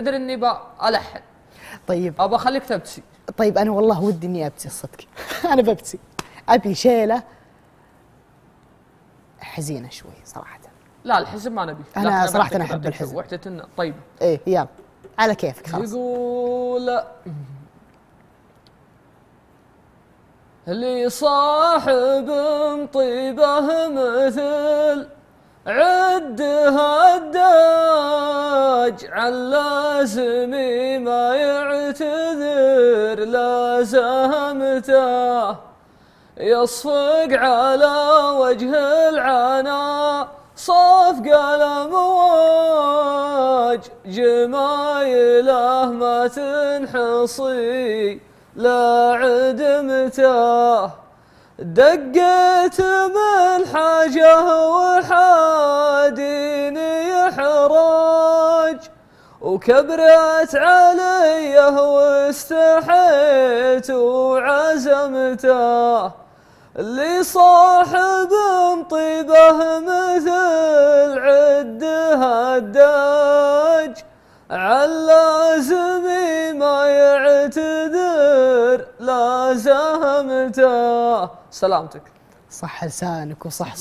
تدري إني بألحن. طيب. ابى اخليك تبكي طيب أنا والله ودي إني ابكي الصدق أنا ببكي أبي شيلة حزينة شوي صراحة. لا الحزن ما نبي بعطيك- أنا أحب بعطيك الحزن. وحدة طيب. إيه يلا. على كيفك خلاص. يقول اللي صاحب طيبه مثل عدها عن لازمي ما يعتذر لازمته يصفق على وجه العنا صف قلم واج. جمايله ما تنحصي لا عدمته. دقيت وكبرت عليه واستحيت وعزمته. اللي صاحب طيبه مثل عدها الداج علازمي ما يعتذر لازمته سلامتك. صح لسانك وصح